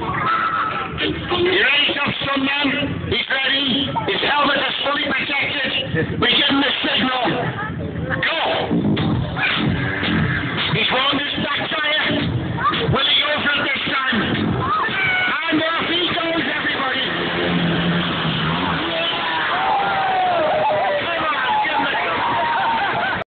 You ready, up some man? He's ready. His helmet is fully protected. We give him the